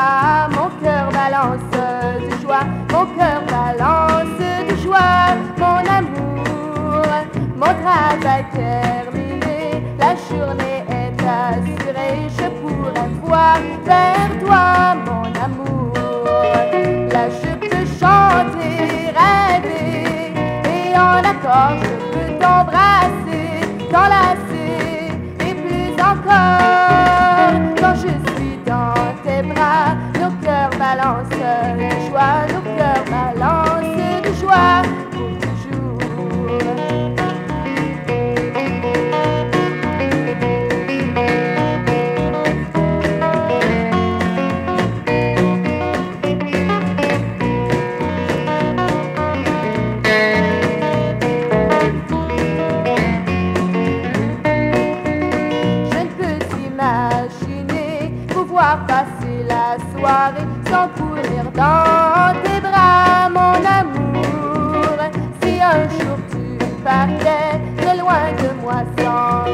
Ah, mon cœur balance de joie, mon cœur balance de joie. Mon amour, mon travail terminé, la journée est assurée. Je pourrais voir vers toi, mon amour. Là, je peux chanter, rêver et en accord. De joie, nos cœurs la soirée sans courir dans tes bras, mon amour. Si un jour tu partais de loin de moi sans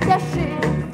que achei